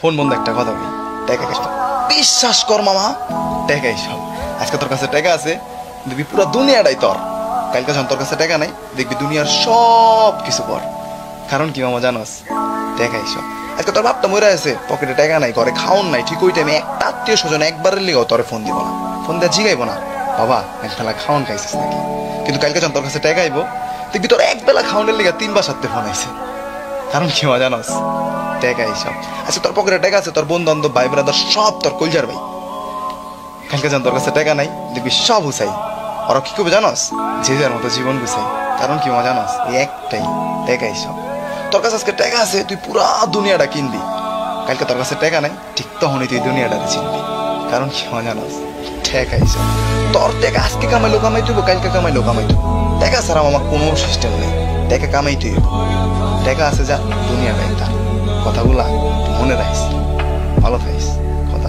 Phone বন্ধ, একটা কথা বলি টাকা সব বিশ্বাস কর মামা টাকাই সব আজকে তোর কাছে টাকা আছে, দেখবি পুরো দুনিয়াটাই তোর। কালকে যখন তোর কাছে টাকা নাই, দেখবি দুনিয়ার সব কিছু কর কারণ কি মামা, জানোস? টাকাই সব আজকে তোর বাপটা মরে আছে পকেটে টাকা নাই, ঘরে খাওন নাই। ঠিক ওই টাইমে একটা আত্মীয় স্বজন একবারের লিগেও তোরে ফোন দিব না। ফোন দিয়ে জিগাইবো না। বাবা এক বেলা খাওন খাইছিস নাকি? কিন্তু কালকে যখন তোর কাছে টাকা আইবো, দেখবি তোর এক বেলা খাওয়ানোর লিগা তিনবার সাথে ফোন আইছে। কারণ কি মজা জানোস টাকা এইসব। আচ্ছা তোর পকেটে টাকা আছে, তোর বন্ধু বান্ধব ভাই ব্রাদার সব তোর কলজার ভাই। কালকে যখন তোর কাছে টাকা নাই, দেখবি সব হুসাই ওরা কি করবে জানোস? যে যার মতো জীবন গুছাই। কারণ কি মজা জানোস এই একটাই, টাকা এইসব। তোর কাছে আজকে টাকা আছে, তুই পুরা দুনিয়াটা কিনবি। কালকে তোর কাছে টাকা নাই, ঠিক তখনই তুই দুনিয়াটাতে চিনবি। কারণ কি মজা জানোস টাকা এইসব। তোর টাকা আজকে কামাইলো, কামাই তুইব, কালকে কামাইলো, কামাই তুই টাকা ছাড়া আমার কোনো সিস্টেম নেই। টাকা কামাই তুই টাকা আছে যা, দুনিয়া একটা কথাগুলা মনে রাখিস। ভালো থাকিস। কথা